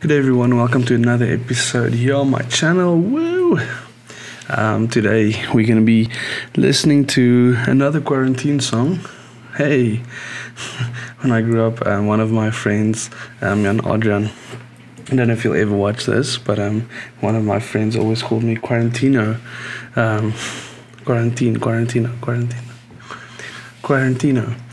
Good day, everyone. Welcome to another episode here on my channel. Woo! Um, today we're going to be listening to another quarantine song. Hey, when I grew up, um, one of my friends, um, Jan Adrian, I don't know if you'll ever watch this, but um, one of my friends always called me Quarantino. Um, quarantine, Quarantino, Quarantino, Quarantino.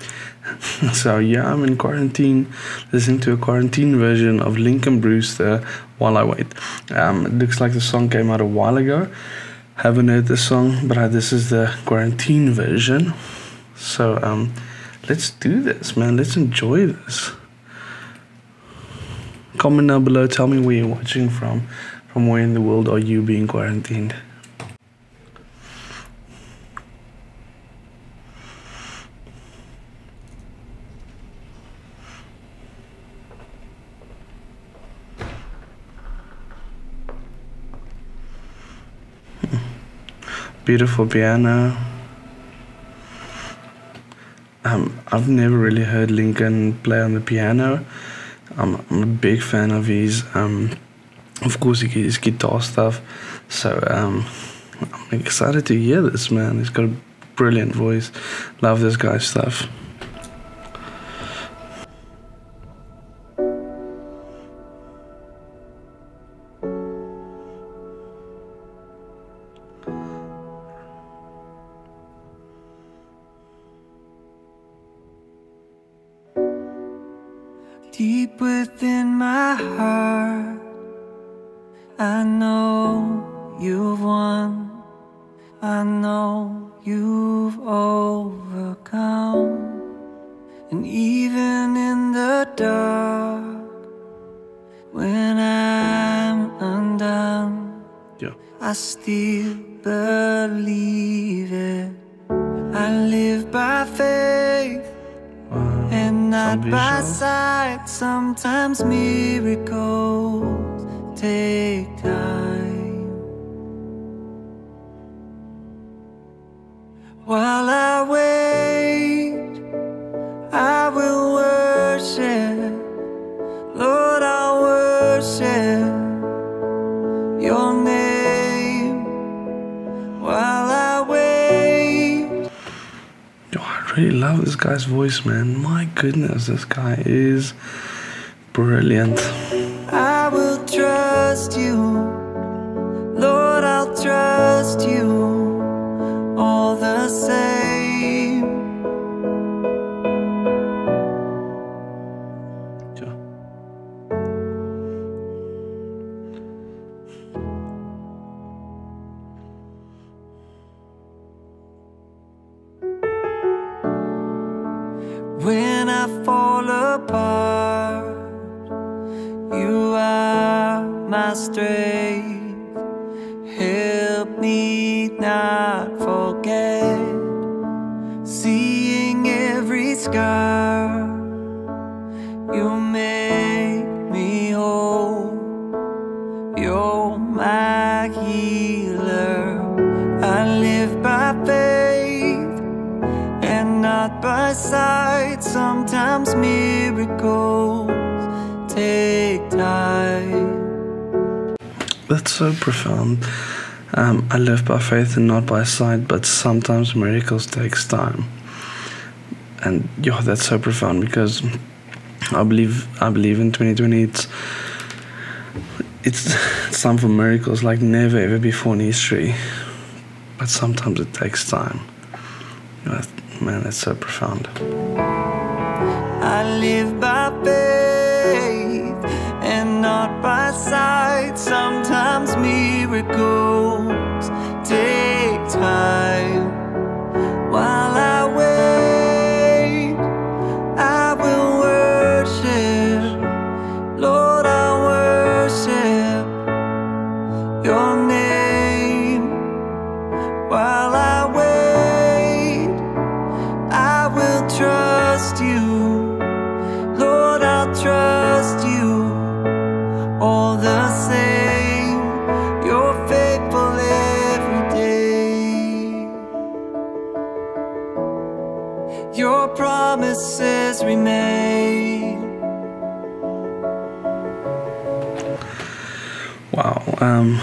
so yeah, I'm in quarantine, listening to a quarantine version of Lincoln Brewster while I wait. Um, it looks like the song came out a while ago. Haven't heard the song, but this is the quarantine version. So um, let's do this, man. Let's enjoy this. Comment down below. Tell me where you're watching from. From where in the world are you being quarantined? Beautiful piano. Um, I've never really heard Lincoln play on the piano. I'm, I'm a big fan of his, um, of course, his guitar stuff. So um, I'm excited to hear this, man. He's got a brilliant voice. Love this guy's stuff. Deep within my heart, I know you've won. I know you've overcome. And even in the dark, when I'm undone, Yeah. I still believe it. I live by faith Not by sight. Sometimes miracles take time. While I really love this guy's voice, man. My goodness, this guy is brilliant. I will trust you. Lord, I'll trust you When I fall apart, you are my strength. Help me not forget, seeing every scar. You make sight. Sometimes miracles take time. That's so profound. Um, I live by faith and not by sight, but sometimes miracles takes time. And yeah, that's so profound because I believe I believe in 2020 it's it's, it's time for miracles like never ever before in history. But sometimes it takes time. Man, that's so profound. I live by faith and not by sight. Sometimes miracles take um,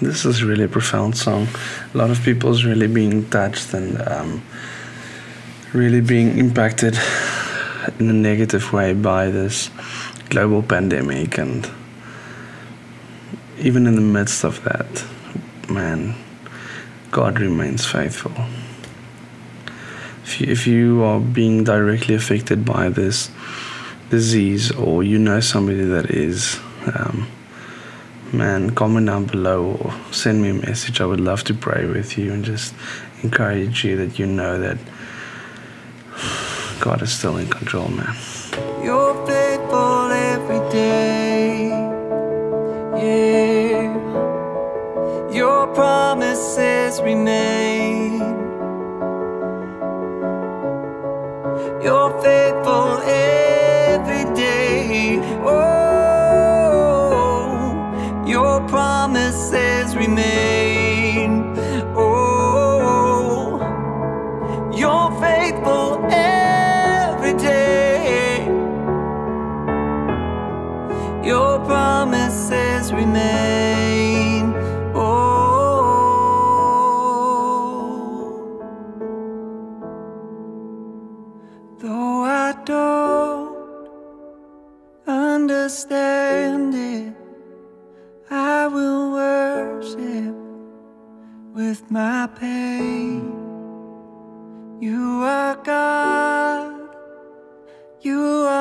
this is really a profound song. A lot of people's really being touched and um, really being impacted in a negative way by this global pandemic and even in the midst of that, man, God remains faithful. If you, if you are being directly affected by this disease or you know somebody that is, um, man, comment down below or send me a message. I would love to pray with you and just encourage you that you know that God is still in control, man. You're faithful every day. Yeah. Your promises remain. Your promises remain. With my pain. You are God, you are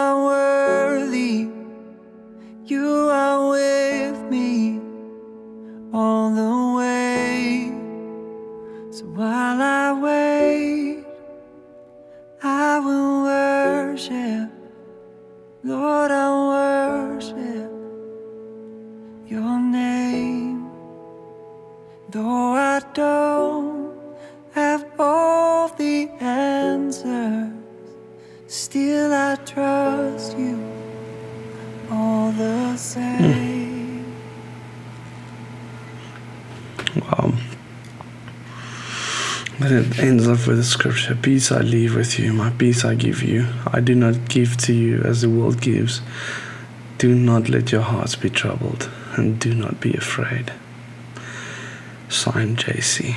Though I don't have all the answers, still I trust you all the same. Wow. But it ends up with the scripture Peace I leave with you, my peace I give you. I do not give to you as the world gives. Do not let your hearts be troubled, and do not be afraid. Signed JC.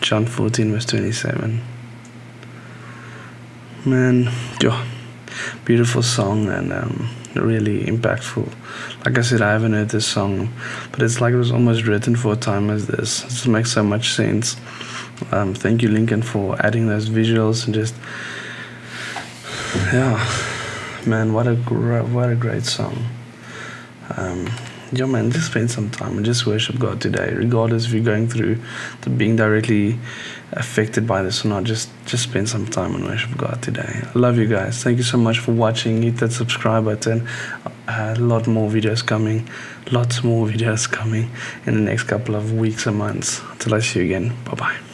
John 14, verse 27. Man, yeah, beautiful song and um, really impactful. Like I said, I haven't heard this song, but it's like it was almost written for a time as this. It just makes so much sense. Um, thank you, Lincoln, for adding those visuals and just, yeah, man, what a what a great song. Um, yeah, man, just spend some time and just worship God today, regardless if you're going through the being directly affected by this or not. Just, just spend some time and worship God today. I love you guys. Thank you so much for watching. Hit that subscribe button. Uh, a lot more videos coming. Lots more videos coming in the next couple of weeks and months. Until I see you again. Bye bye.